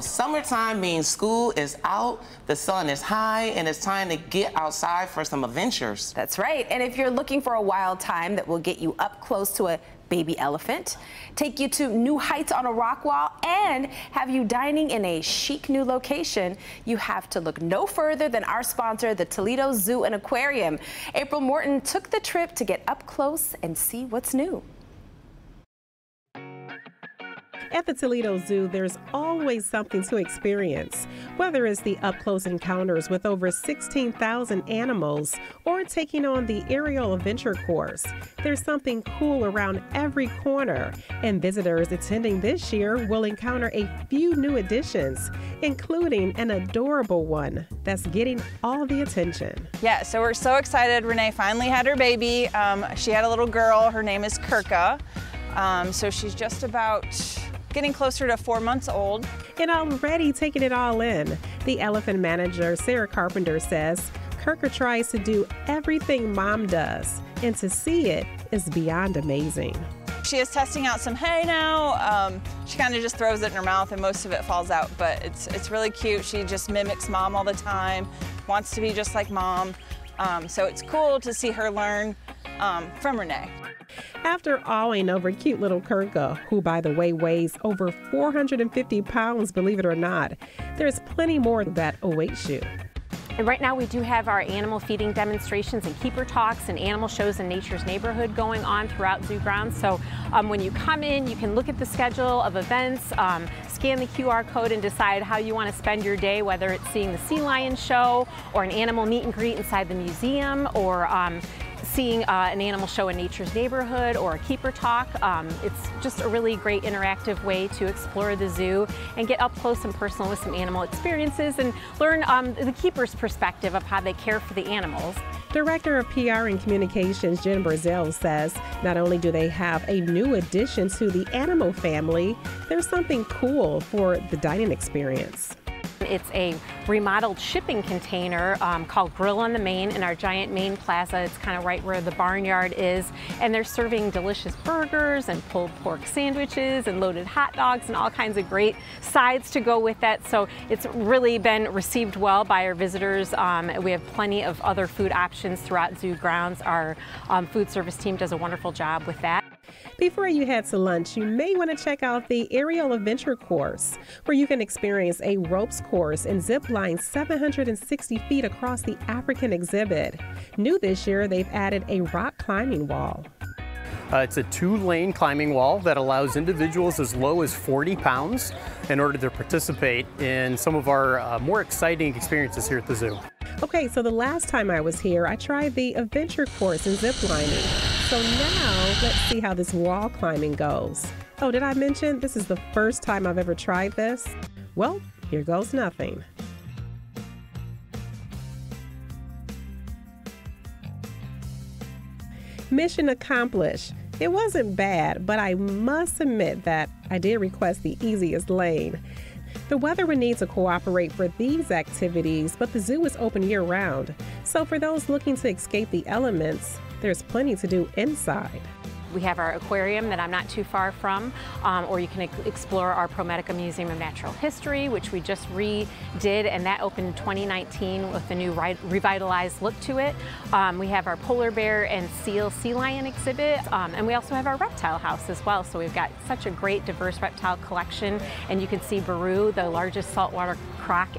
Summertime means school is out, the sun is high, and it's time to get outside for some adventures. That's right. And if you're looking for a wild time that will get you up close to a baby elephant, take you to new heights on a rock wall, and have you dining in a chic new location, you have to look no further than our sponsor, the Toledo Zoo and Aquarium. April Morton took the trip to get up close and see what's new. At the Toledo Zoo, there's always something to experience, whether it's the up close encounters with over 16,000 animals or taking on the aerial adventure course. There's something cool around every corner, and visitors attending this year will encounter a few new additions, including an adorable one that's getting all the attention. Yeah, so we're so excited. Renee finally had her baby. Um, she had a little girl. Her name is Kirka. Um, so she's just about getting closer to four months old. And already taking it all in. The elephant manager, Sarah Carpenter, says Kirka tries to do everything mom does, and to see it is beyond amazing. She is testing out some hay now. Um, she kind of just throws it in her mouth and most of it falls out, but it's, it's really cute. She just mimics mom all the time, wants to be just like mom. Um, so it's cool to see her learn um, from Renee. After awing over cute little Kirka, who by the way weighs over 450 pounds, believe it or not, there's plenty more that awaits you. And right now we do have our animal feeding demonstrations and keeper talks and animal shows in Nature's Neighborhood going on throughout zoo grounds. So um, when you come in, you can look at the schedule of events, um, scan the QR code and decide how you want to spend your day, whether it's seeing the sea lion show or an animal meet and greet inside the museum or um, seeing uh, an animal show in Nature's Neighborhood or a keeper talk. Um, it's just a really great interactive way to explore the zoo and get up close and personal with some animal experiences and learn um, the keeper's perspective of how they care for the animals. Director of PR and Communications Jen Brassil says not only do they have a new addition to the animal family, there's something cool for the dining experience. It's a remodeled shipping container um, called Grill on the Main in our giant main plaza. It's kind of right where the barnyard is. And they're serving delicious burgers and pulled pork sandwiches and loaded hot dogs and all kinds of great sides to go with that. So it's really been received well by our visitors. Um, we have plenty of other food options throughout zoo grounds. Our um, food service team does a wonderful job with that. Before you head to lunch, you may want to check out the Aerial Adventure Course, where you can experience a ropes course and zip line 760 feet across the African exhibit. New this year, they've added a rock climbing wall. Uh, it's a two-lane climbing wall that allows individuals as low as 40 pounds in order to participate in some of our uh, more exciting experiences here at the zoo. Okay, so the last time I was here, I tried the adventure course in zip lining. So now let's see how this wall climbing goes. Oh, did I mention this is the first time I've ever tried this? Well, here goes nothing. Mission accomplished. It wasn't bad, but I must admit that I did request the easiest lane. The weather would need to cooperate for these activities, but the zoo is open year round. So for those looking to escape the elements, there's plenty to do inside. We have our aquarium that I'm not too far from, um, or you can explore our ProMedica Museum of Natural History, which we just redid, and that opened in 2019 with a new revitalized look to it. Um, we have our polar bear and seal sea lion exhibit, um, and we also have our reptile house as well. So we've got such a great diverse reptile collection, and you can see Baru, the largest saltwater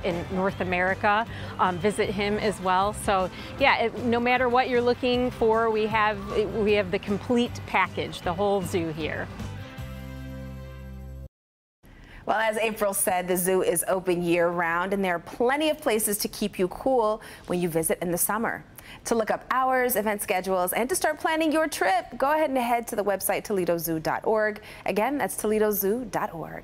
in North America, um, visit him as well. So yeah, it, no matter what you're looking for, we have we have the complete package package, the whole zoo here. Well, as April said, the zoo is open year round and there are plenty of places to keep you cool when you visit in the summer. To look up hours, event schedules, and to start planning your trip, go ahead and head to the website toledozoo.org. Again, that's toledozoo.org.